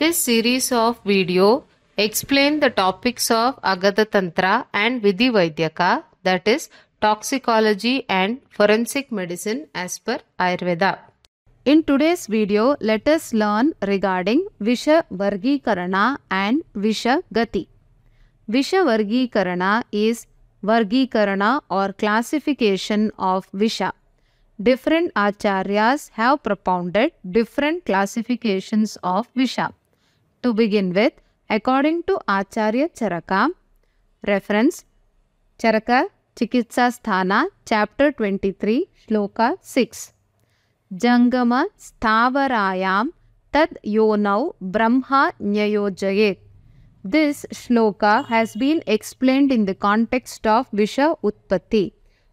This series of video explain the topics of Agada Tantra and Vidhi Vaidyaka that is toxicology and forensic medicine as per Ayurveda. In today's video, let us learn regarding Visha Vargikarana and Visha Gati. Visha Vargikarana is Vargikarana or classification of Visha. Different acharyas have propounded different classifications of Visha. To begin with, according to Acharya Charaka, reference Charaka Chikitsa Sthana, chapter 23, shloka 6. जङ्गम स्थावरायां तद् योनौ Brahma न्ययोजयेत् This shloka has been explained in the context of Visha Utpatti,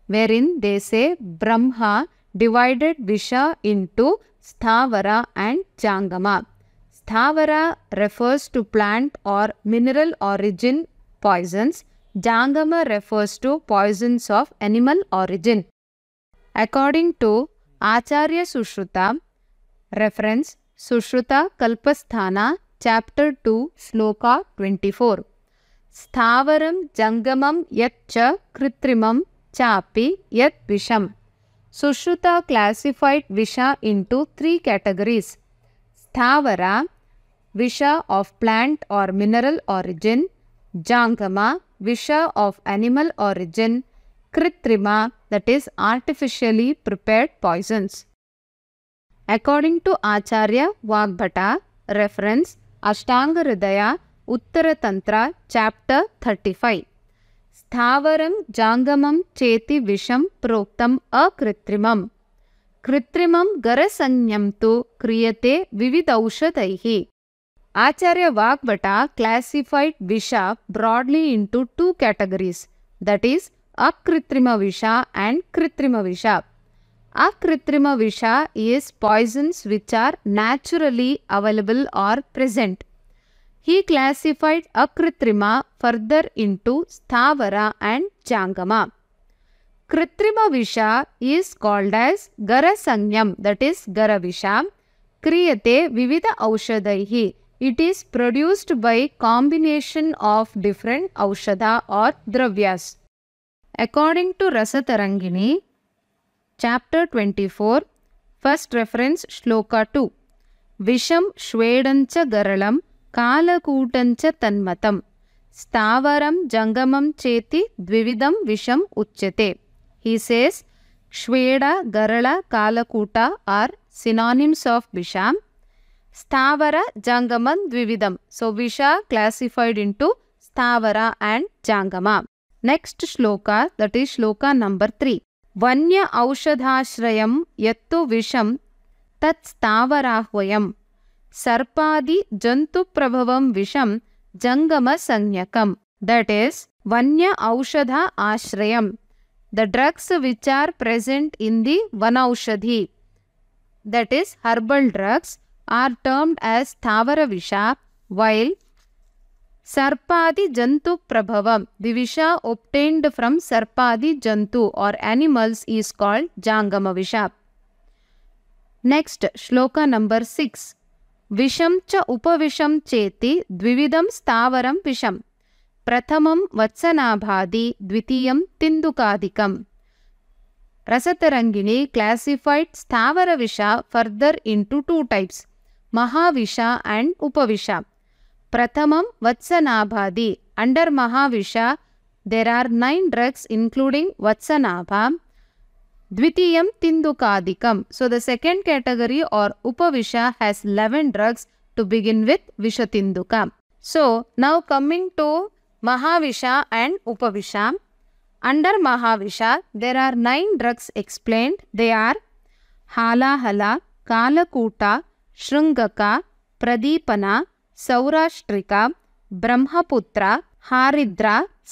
wherein they say Brahma divided Visha into Sthavara and Jangama. Sthavara refers to plant or mineral origin poisons. Jangama refers to poisons of animal origin. According to Acharya Sushruta, reference Sushruta Kalpasthana, chapter 2, sloka 24. Sthavaram jangamam yat cha kritrimam chapi yat visham. Sushruta classified Visha into three categories. Sthavara, Visha of plant or mineral origin. Jangama, Visha of animal origin. Kritrima, that is artificially prepared poisons. According to Acharya Vagbhata, reference Ashtanga Hridaya, Uttara Tantra, chapter 35. स्थावरं जाङ्गमं चेति विषं प्रोक्तम् अकृत्रिमम् कृत्रिमं गरसंज्ञं तु क्रियते विविधौषधैः Acharya Vagbhata classified Visha broadly into two categories that is Akritrima Visha and Kritrima Visha. Akritrima Visha is poisons which are naturally available or present. He classified Akritrima further into Sthavara and Jangama. Kritrima Visha is called as Garasanyam that is Garavisha. Kriyate Vivida Aushadaihi. It is produced by combination of different aushadha or dravyas according to Rasatarangini chapter twenty four first reference shloka two విషం శ్వేడంచ గరళం కాలకూటంచ తన్మతం స్థావరం జంగమం చేతి ద్విధం విషం ఉచ్యతే he says shveda garala kalakuta are synonyms of visham Stavara, Jangaman, Dvividam. So, Visha classified into Stavara and Jangama. Next shloka, that is shloka number 3. Vanya Aushadhashrayam Yattu Visham Tat Stavarahvayam Sarpadi Jantu Prabhavam Visham Jangama Sanyakam. That is Vanya Aushadha Ashrayam. The drugs which are present in the Vanaushadhi, that is herbal drugs, are termed as Thavara Visha, while Sarpadi Jantu Prabhavam, the Visha obtained from Sarpadi Jantu or animals is called Jangama Visha. Next, Shloka number 6. Visham cha upavisham cheti dvividam stavaram visham. Prathamam vatsanabhadi dvitiyam tindukadikam. Rasatarangini classified Stavara Visha further into two types, Mahavisha and Upavisha. Prathamam Vatsanabhadi. Under Mahavisha, there are nine drugs including Vatsanabha. Dvitiyam Tindukadikam. So the second category or Upavisha has 11 drugs to begin with Vishatinduka. So now coming to Mahavisha and Upavisha. Under Mahavisha, there are nine drugs explained. They are Halahala, Kalakuta, shringaka pradipana saurashtrika brahmaputra haridra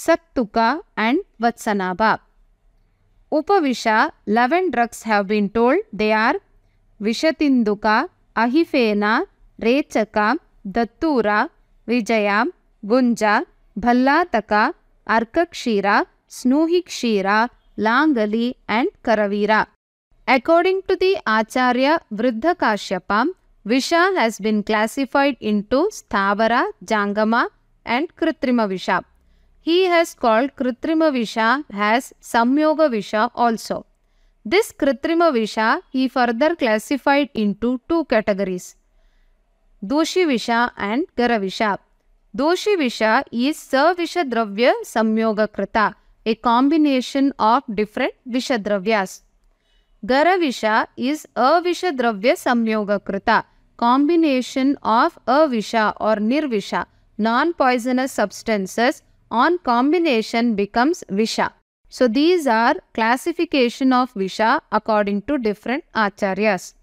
saktuka and vatsanabha upavisha eleven drugs have been told they are vishatinduka ahiphena rechaka dhattura vijaya gunja bhallataka arkakshira snuhi kshira langali and karavira According to the Acharya Vriddhakashyapa, Visha has been classified into Stavara, Jangama and Kritrima Visha. He has called Kritrima Visha as Samyoga Visha also. This Kritrima Visha he further classified into two categories. Doshi Visha and Garavisha. Doshi Visha is Savisha Dravya Samyoga Krita, a combination of different Vishadravyas. Garavisha is Avisha Dravya Samyoga Krita, combination of Avisha or Nirvisha, non-poisonous substances on combination becomes Visha. So these are classification of Visha according to different Acharyas.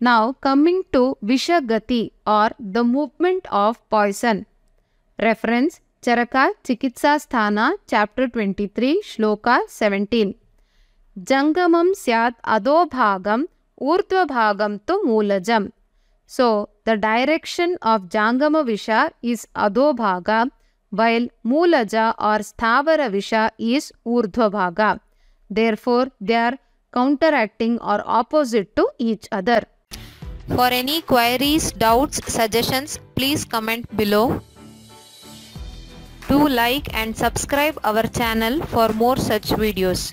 Now coming to Vishagati or the movement of poison. Reference Charaka Chikitsa Sthana chapter 23 shloka 17. Jangamam syat adobhagam urdhvabhagam tu moolajam. So the direction of Jangama Visha is adobhaga while Moolaja or Sthavara Visha is urdhvabhaga. Therefore they are counteracting or opposite to each other. For any queries, doubts, suggestions, please comment below. Do like and subscribe our channel for more such videos.